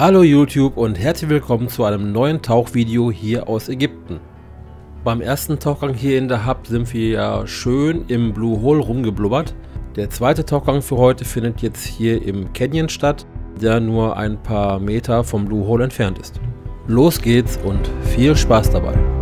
Hallo YouTube und herzlich willkommen zu einem neuen Tauchvideo hier aus Ägypten. Beim ersten Tauchgang hier in der Hub sind wir ja schön im Blue Hole rumgeblubbert. Der zweite Tauchgang für heute findet jetzt hier im Canyon statt, der nur ein paar Meter vom Blue Hole entfernt ist. Los geht's und viel Spaß dabei!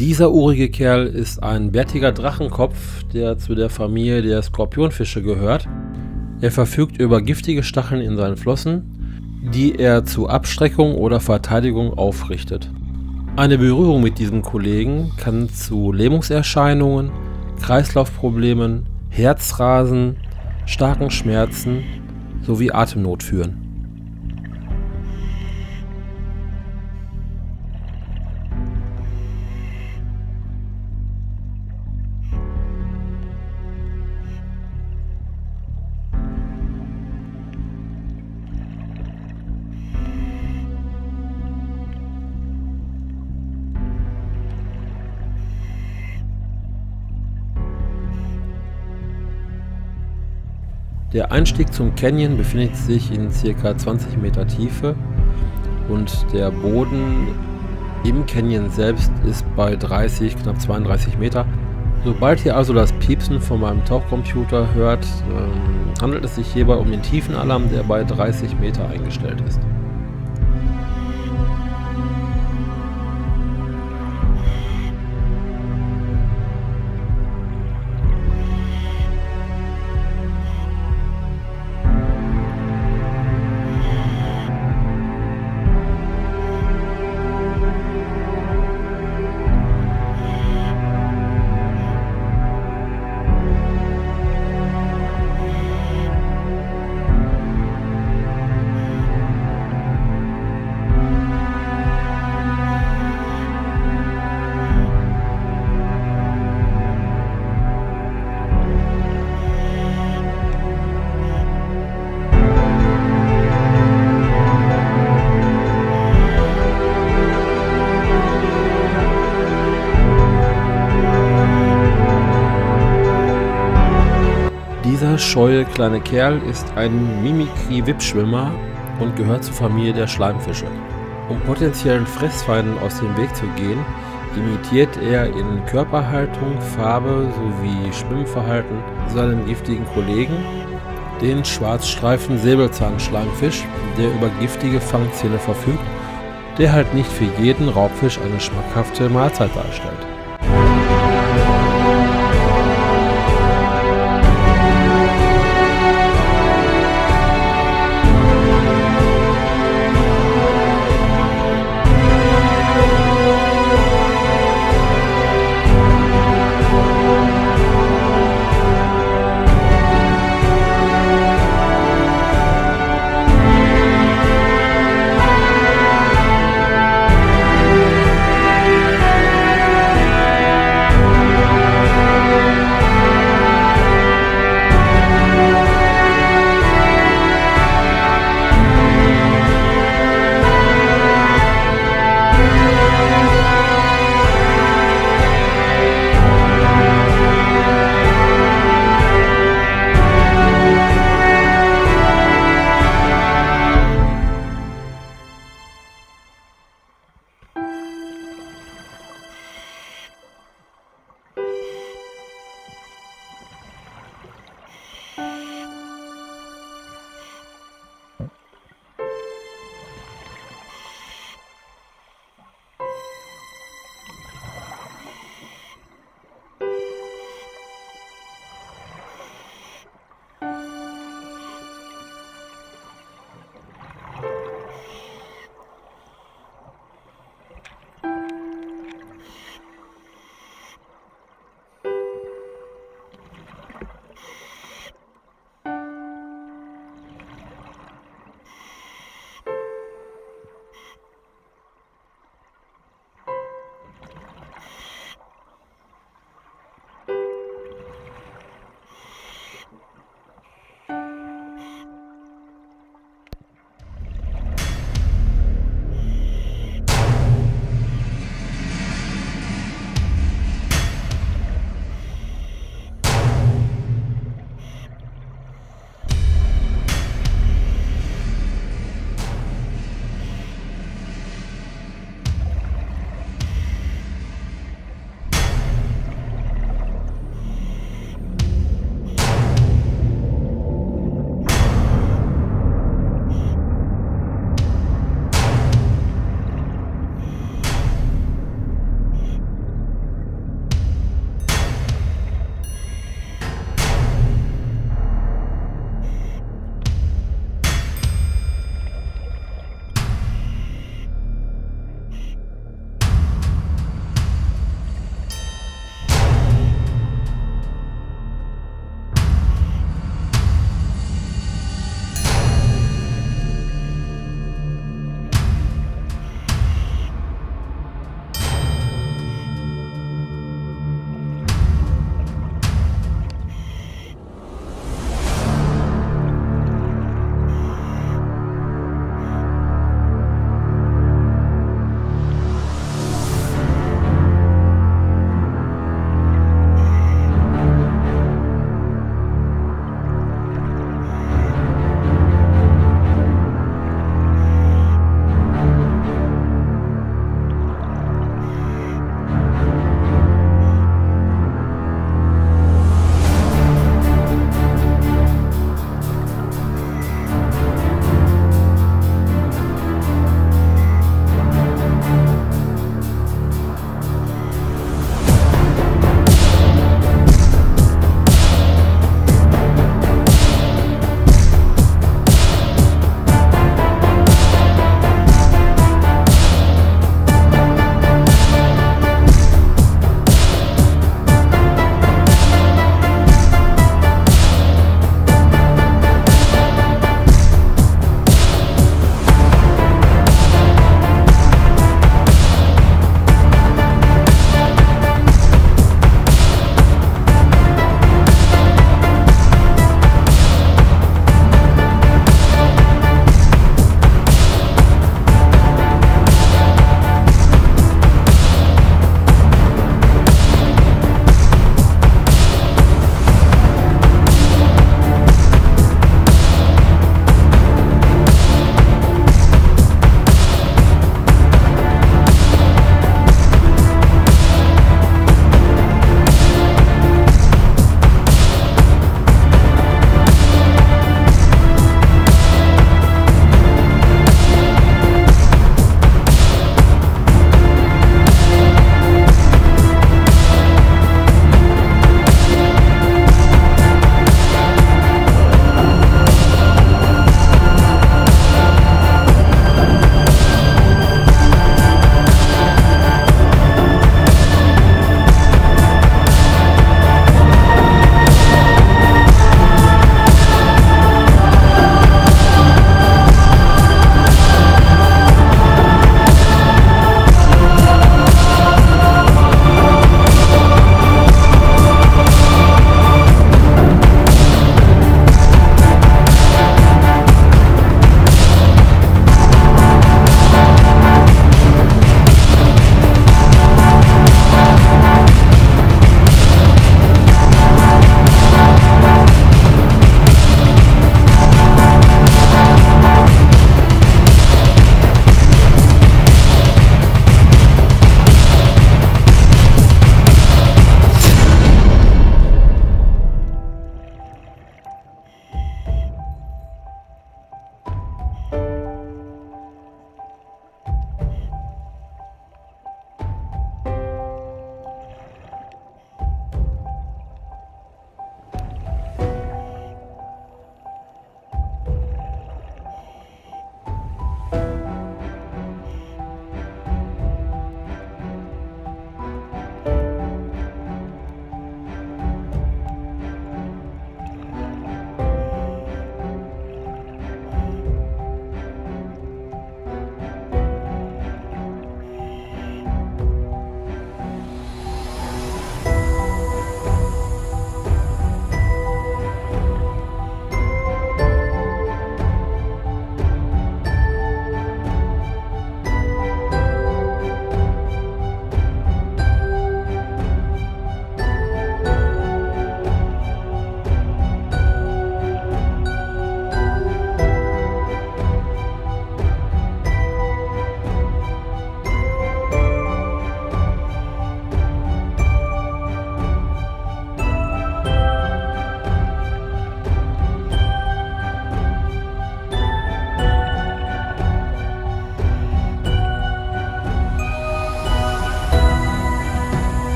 Dieser urige Kerl ist ein bärtiger Drachenkopf, der zu der Familie der Skorpionfische gehört. Er verfügt über giftige Stacheln in seinen Flossen, die er zu Abstreckung oder Verteidigung aufrichtet. Eine Berührung mit diesem Kollegen kann zu Lähmungserscheinungen, Kreislaufproblemen, Herzrasen, starken Schmerzen sowie Atemnot führen. Der Einstieg zum Canyon befindet sich in ca. 20 Meter Tiefe und der Boden im Canyon selbst ist bei 30, knapp 32 Meter. Sobald ihr also das Piepsen von meinem Tauchcomputer hört, ähm, handelt es sich hierbei um den Tiefenalarm, der bei 30 Meter eingestellt ist. Scheue kleine Kerl ist ein Mimikry-Wippschwimmer und gehört zur Familie der Schleimfische. Um potenziellen Fressfeinden aus dem Weg zu gehen, imitiert er in Körperhaltung, Farbe sowie Schwimmverhalten seinen giftigen Kollegen, den schwarzstreifen Säbelzahnschleimfisch, der über giftige Fangzähne verfügt, der halt nicht für jeden Raubfisch eine schmackhafte Mahlzeit darstellt.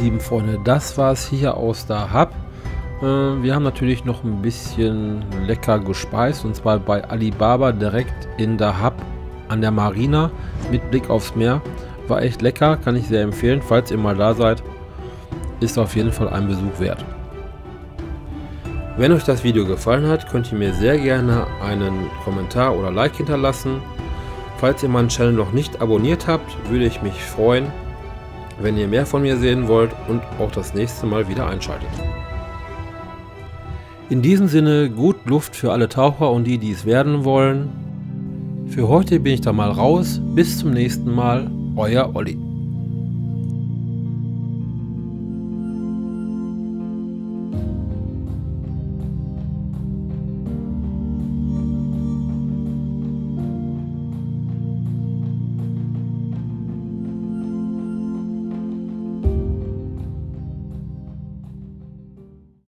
Lieben Freunde, das war es hier aus der Hub. Äh, wir haben natürlich noch ein bisschen lecker gespeist und zwar bei Alibaba direkt in der Hub an der Marina mit Blick aufs Meer. War echt lecker, kann ich sehr empfehlen, falls ihr mal da seid. Ist auf jeden Fall ein Besuch wert. Wenn euch das Video gefallen hat, könnt ihr mir sehr gerne einen Kommentar oder Like hinterlassen. Falls ihr meinen Channel noch nicht abonniert habt, würde ich mich freuen, wenn ihr mehr von mir sehen wollt und auch das nächste Mal wieder einschaltet. In diesem Sinne gut Luft für alle Taucher und die, die es werden wollen. Für heute bin ich da mal raus. Bis zum nächsten Mal. Euer Olli.